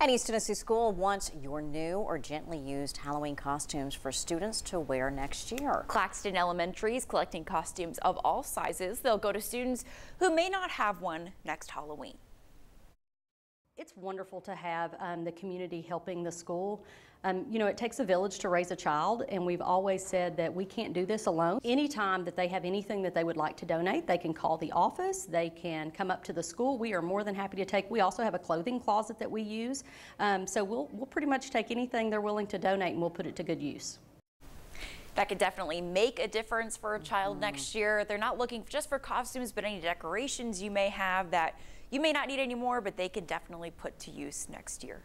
And East Tennessee School wants your new or gently used Halloween costumes for students to wear next year. Claxton Elementary is collecting costumes of all sizes. They'll go to students who may not have one next Halloween. It's wonderful to have um, the community helping the school. Um, you know, it takes a village to raise a child, and we've always said that we can't do this alone. Anytime that they have anything that they would like to donate, they can call the office, they can come up to the school. We are more than happy to take. We also have a clothing closet that we use, um, so we'll, we'll pretty much take anything they're willing to donate and we'll put it to good use. That could definitely make a difference for a child next year. They're not looking just for costumes, but any decorations you may have that you may not need any more, but they can definitely put to use next year.